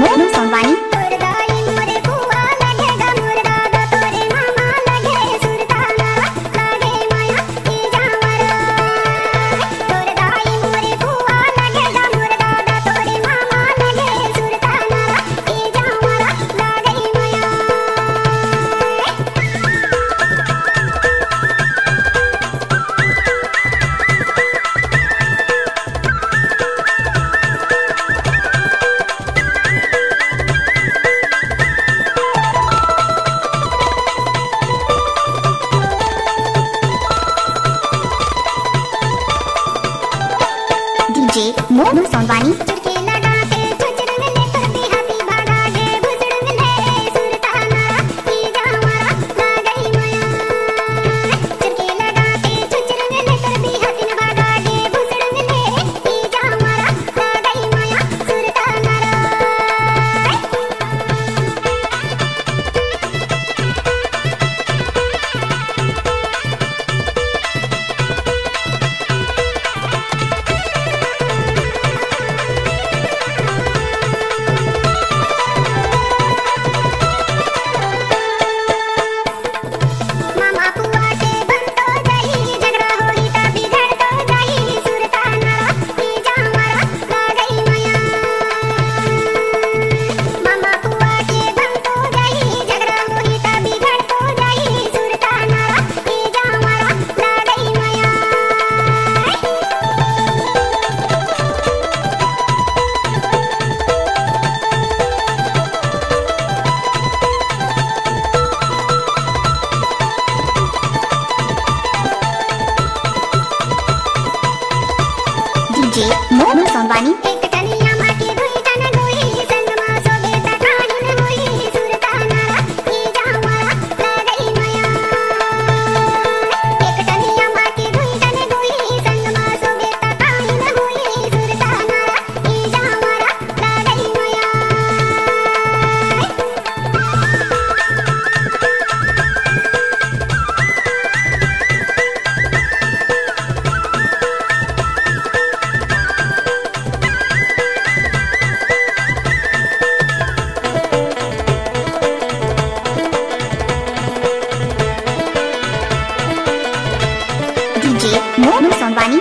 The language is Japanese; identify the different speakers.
Speaker 1: Namaste.
Speaker 2: on Vani. しもそばに。संजीव मोनू सोमवानी